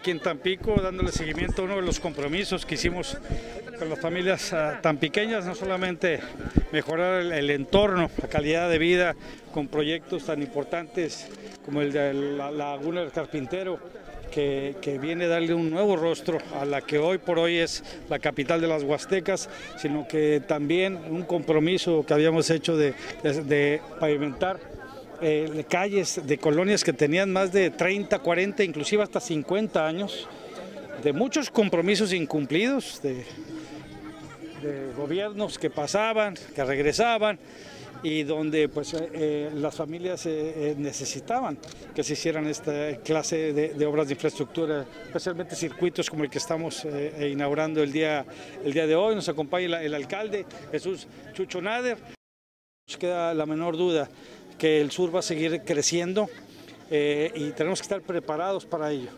Aquí en Tampico, dándole seguimiento a uno de los compromisos que hicimos con las familias uh, tan pequeñas, no solamente mejorar el, entorno, la calidad de vida con proyectos tan importantes como el de la, la Laguna del Carpintero, que, viene a darle un nuevo rostro a la que hoy por hoy es la capital de las Huastecas, sino que también un compromiso que habíamos hecho de pavimentar eh, calles de colonias que tenían más de 30, 40, inclusive hasta 50 años, de muchos compromisos incumplidos, de, de gobiernos que pasaban, que regresaban y donde pues eh, las familias eh, necesitaban que se hicieran esta clase de, de, obras de infraestructura, especialmente circuitos como el que estamos eh, inaugurando el día, el día de hoy. Nos acompaña el, el alcalde Jesús Chucho Nader. Nos queda la menor duda que el sur va a seguir creciendo eh, y tenemos que estar preparados para ello.